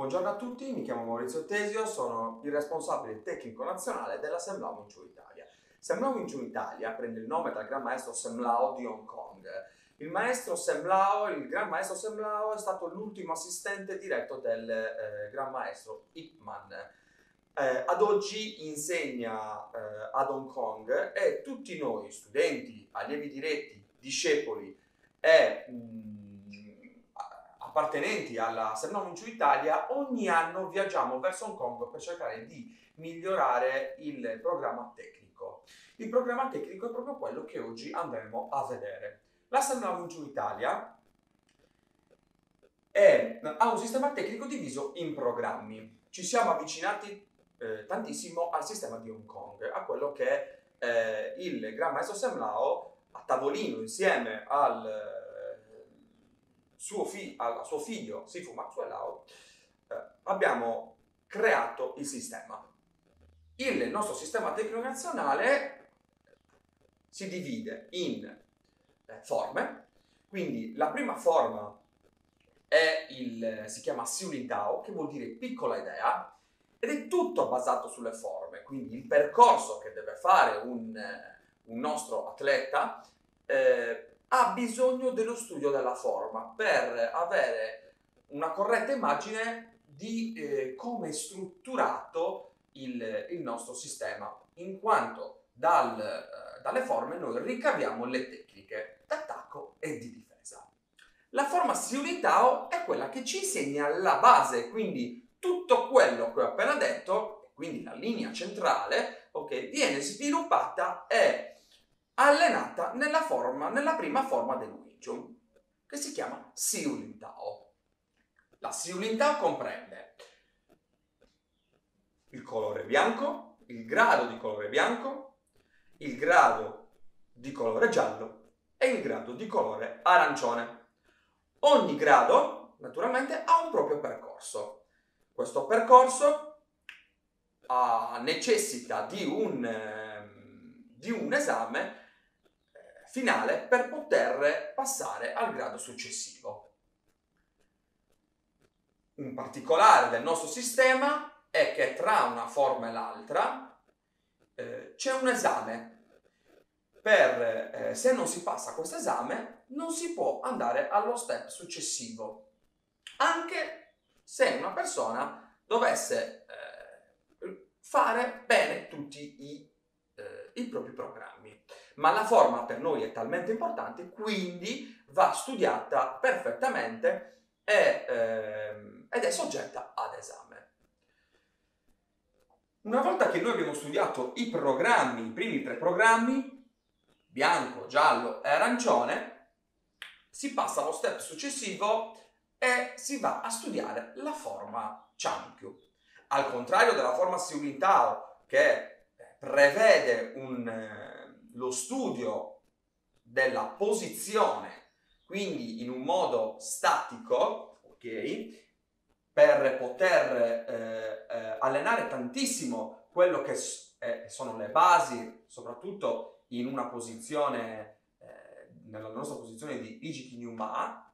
Buongiorno a tutti, mi chiamo Maurizio Tesio, sono il responsabile tecnico nazionale della Semlao Wing Italia. Semlao Wing Italia prende il nome dal gran maestro Semlao di Hong Kong. Il maestro Semlao, il gran maestro Semlao è stato l'ultimo assistente diretto del eh, gran maestro Ip Man. Eh, ad oggi insegna eh, ad Hong Kong e tutti noi, studenti, allievi diretti, discepoli e mh, appartenenti alla Sernomin Giù Italia, ogni anno viaggiamo verso Hong Kong per cercare di migliorare il programma tecnico. Il programma tecnico è proprio quello che oggi andremo a vedere. La Sernomin Giù Italia è, ha un sistema tecnico diviso in programmi. Ci siamo avvicinati eh, tantissimo al sistema di Hong Kong, a quello che eh, il Gran Maestro Sam Lao a tavolino insieme al suo, fi- suo figlio Sifu Maxwell eh, abbiamo creato il sistema. Il nostro sistema tecnico nazionale si divide in eh, forme, quindi la prima forma il, si chiama Siulin Tao, che vuol dire piccola idea, ed è tutto basato sulle forme, quindi il percorso che deve fare un, un nostro atleta eh, ha bisogno dello studio della forma per avere una corretta immagine di eh, come è strutturato il, il, nostro sistema, in quanto dal, eh, dalle forme noi ricaviamo le tecniche d'attacco e di difesa. La forma Siulitao è quella che ci insegna la base, quindi tutto quello che ho appena detto, quindi la linea centrale, okay, viene sviluppata e allenata nella, forma, nella prima forma del Wing che si chiama Siulin Tao. La Siulin Tao comprende il colore bianco, il grado di colore bianco, il grado di colore giallo e il grado di colore arancione. Ogni grado, naturalmente, ha un proprio percorso. Questo percorso uh, necessita di un, eh, di un esame finale per poter passare al grado successivo. Un particolare del nostro sistema è che tra una forma e l'altra eh, c'è un esame. Per, eh, se non si passa questo esame non si può andare allo step successivo, anche se una persona dovesse eh, fare bene tutti i, eh, i propri programmi ma la forma per noi è talmente importante, quindi va studiata perfettamente e, ehm, ed è soggetta ad esame. Una volta che noi abbiamo studiato i programmi, i primi tre programmi, bianco, giallo e arancione, si passa allo step successivo e si va a studiare la forma Chankyu. Al contrario della forma Siulin Tao, che prevede un lo studio della posizione, quindi in un modo statico, ok? Per poter eh, eh, allenare tantissimo quello che eh, sono le basi, soprattutto in una posizione, eh, nella nostra posizione di Ijiki Nyuma,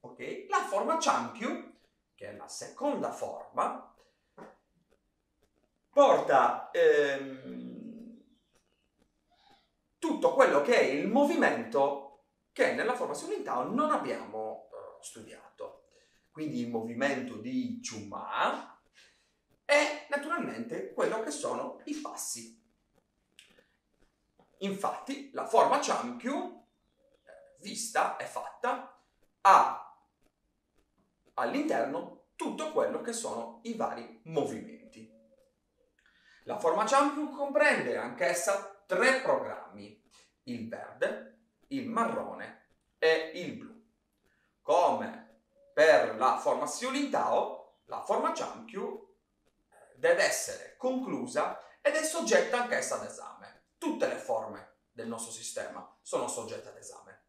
ok? La forma Chankyu, che è la seconda forma, porta ehm, tutto quello che è il movimento che nella forma Tao non abbiamo uh, studiato. Quindi il movimento di Chuma e naturalmente quello che sono i passi. Infatti la forma Chankyu, eh, vista e fatta, ha all'interno tutto quello che sono i vari movimenti. La forma Chankyu comprende anch'essa tre programmi, il verde, il marrone e il blu. Come per la forma Siolintao, la forma Chankyu eh, deve essere conclusa ed è soggetta anch'essa ad esame. Tutte le forme del nostro sistema sono soggette ad esame.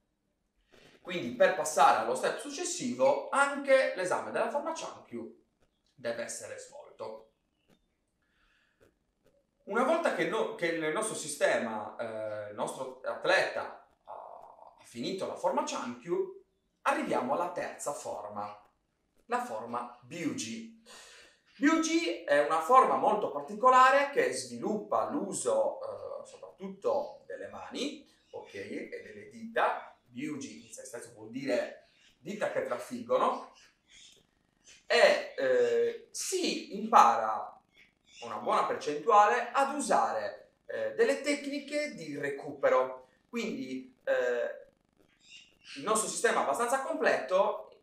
Quindi per passare allo step successivo anche l'esame della forma Chankyu deve essere svolto. Una volta che, no, che il nostro sistema, eh, il nostro atleta ha finito la forma Chankyu, arriviamo alla terza forma, la forma BUG. BUG è una forma molto particolare che sviluppa l'uso eh, soprattutto delle mani, ok, e delle dita. BUG in sé stesso vuol dire dita che trafiggono e eh, si impara una buona percentuale ad usare eh, delle tecniche di recupero. Quindi eh, il nostro sistema è abbastanza completo,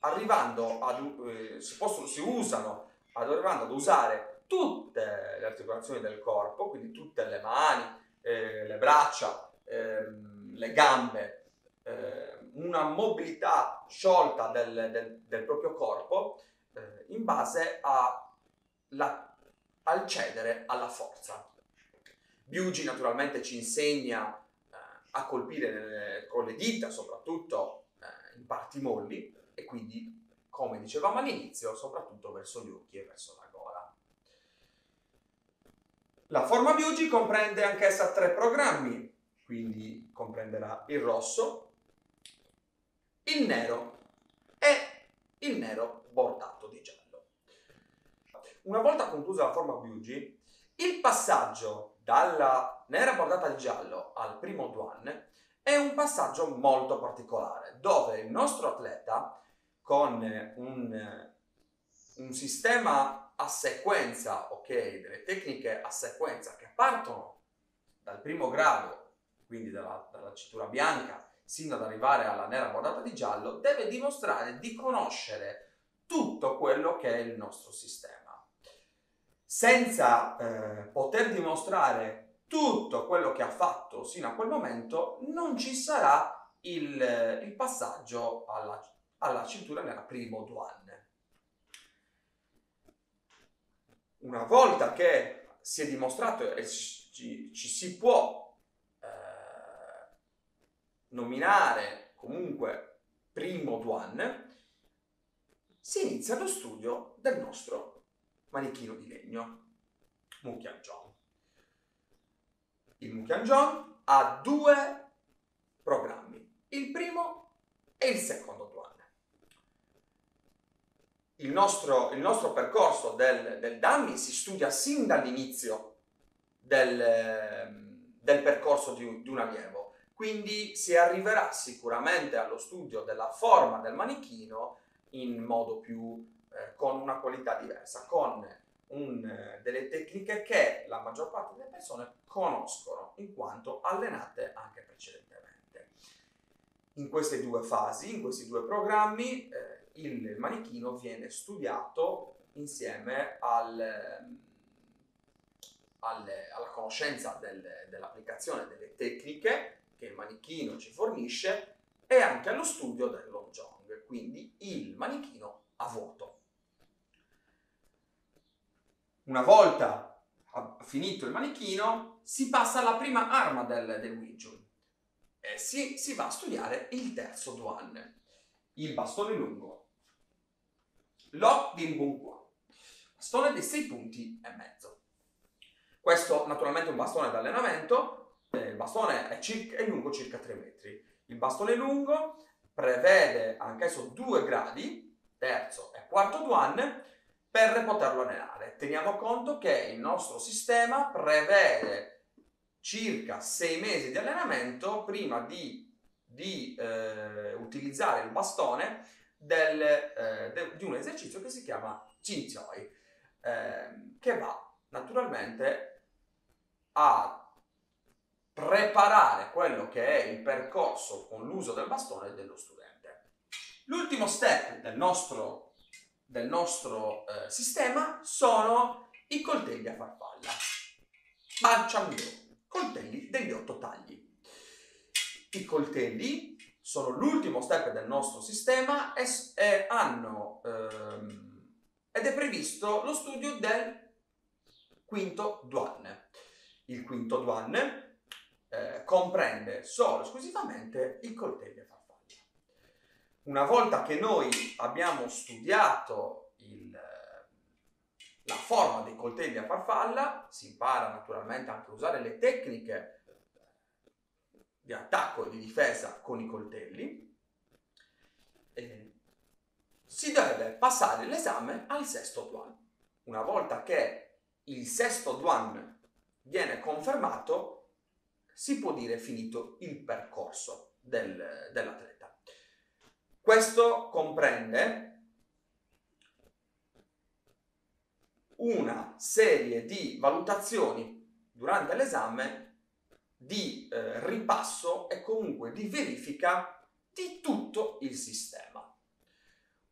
arrivando ad, eh, si, possono, si usano, ad, arrivando ad usare tutte le articolazioni del corpo, quindi tutte le mani, eh, le braccia, ehm, le gambe, eh, una mobilità sciolta del, del, del proprio corpo eh, in base a la, al cedere alla forza. Biugi naturalmente ci insegna eh, a colpire nelle, con le dita, soprattutto eh, in parti molli, e quindi, come dicevamo all'inizio, soprattutto verso gli occhi e verso la gola. La forma Biugi comprende anch'essa tre programmi, quindi comprenderà il rosso, il nero e il nero bordato di giallo. Una volta conclusa la forma Bugi, il passaggio dalla nera bordata di giallo al primo Duan è un passaggio molto particolare, dove il nostro atleta, con un, un sistema a sequenza, ok, delle tecniche a sequenza che partono dal primo grado, quindi dalla, dalla cintura bianca, sino ad arrivare alla nera bordata di giallo, deve dimostrare di conoscere tutto quello che è il nostro sistema. Senza eh, poter dimostrare tutto quello che ha fatto sino a quel momento, non ci sarà il, il passaggio alla, alla, cintura nera primo Duan. Una volta che si è dimostrato e ci, ci si può nominare comunque primo Duan, si inizia lo studio del nostro manichino di legno, Mukianjon. Il Mukianjon ha due programmi, il primo e il secondo Duan. Il nostro, il nostro percorso del, del Dammi si studia sin dall'inizio del, del percorso di, di un allievo quindi si arriverà sicuramente allo studio della forma del manichino in modo più eh, una qualità diversa, con un, eh, delle tecniche che la maggior parte delle persone conoscono in quanto allenate anche precedentemente. In queste due fasi, in questi due programmi, eh, il manichino viene studiato insieme al, ehm, alle, alla conoscenza del, dell'applicazione delle tecniche che il manichino ci fornisce e anche allo studio del long jong, quindi il manichino a vuoto. Una volta finito il manichino, si passa alla prima arma del, del Chun e si, si va a studiare il terzo Duan, il bastone lungo, Lo Din Bun Qua, bastone dei sei punti e mezzo. Questo naturalmente è un bastone d'allenamento eh, il bastone è, circa, è lungo circa 3 metri. Il bastone lungo prevede anch'esso due gradi, terzo e quarto duan, per poterlo allenare. Teniamo conto che il nostro sistema prevede circa 6 mesi di allenamento prima di, di eh, utilizzare il bastone del, eh, de, di un esercizio che si chiama Chinchoi, eh, che va naturalmente a preparare quello che è il percorso con l'uso del bastone dello studente. L'ultimo step del nostro, del nostro eh, sistema sono i coltelli a farfalla. Banciangyo, coltelli degli otto tagli. I coltelli sono l'ultimo step del nostro sistema e, e hanno, ehm, ed è previsto lo studio del quinto duan. Il quinto duan eh, comprende solo esclusivamente i coltelli a farfalla. Una volta che noi abbiamo studiato il, la forma dei coltelli a farfalla, si impara naturalmente anche a usare le tecniche di attacco e di difesa con i coltelli. E si deve passare l'esame al sesto Duan. Una volta che il sesto Duan viene confermato, si può dire finito il percorso del, dell'atleta. Questo comprende una serie di valutazioni durante l'esame di eh, ripasso e comunque di verifica di tutto il sistema.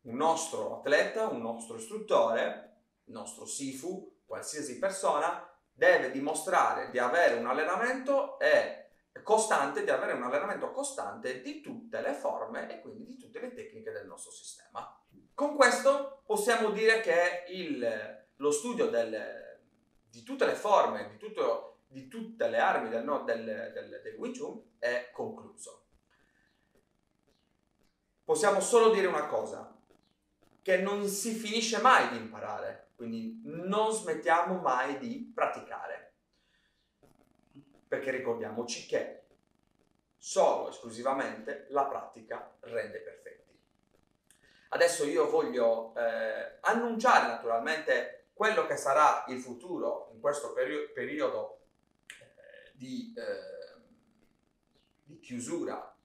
Un nostro atleta, un nostro istruttore, il nostro SIFU, qualsiasi persona, deve dimostrare di avere un allenamento e costante, di avere un allenamento costante di tutte le forme e quindi di tutte le tecniche del nostro sistema. Con questo possiamo dire che il, lo studio del, di tutte le forme, di, tutto, di tutte le armi del, no, del, del, del Wing Chun è concluso. Possiamo solo dire una cosa, che non si finisce mai di imparare, quindi non smettiamo mai di praticare. Perché ricordiamoci che solo esclusivamente la pratica rende perfetti. Adesso io voglio eh, annunciare naturalmente quello che sarà il futuro in questo perio- periodo eh, di, eh, di, chiusura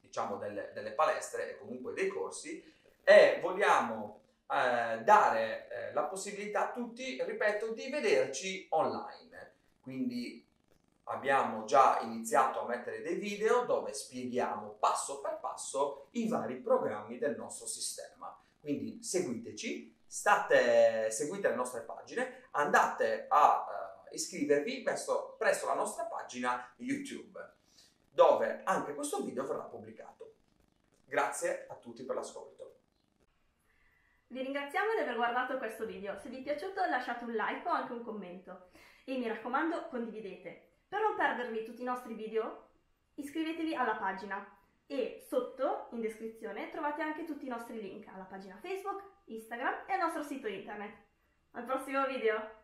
diciamo delle, delle, palestre e comunque dei corsi e vogliamo eh, dare eh, la possibilità a tutti, ripeto, di vederci online. Quindi abbiamo già iniziato a mettere dei video dove spieghiamo passo per passo i vari programmi del nostro sistema. Quindi seguiteci state, seguite le nostre pagine, andate a uh, iscrivervi presso, presso la nostra pagina YouTube, dove anche questo video verrà pubblicato. Grazie a tutti per l'ascolto. Vi ringraziamo di aver guardato questo video. Se vi è piaciuto lasciate un like o anche un commento. E mi raccomando condividete. Perdervi tutti i nostri video iscrivetevi alla pagina e sotto in descrizione trovate anche tutti i nostri link alla pagina Facebook, Instagram e al nostro sito internet. Al prossimo video!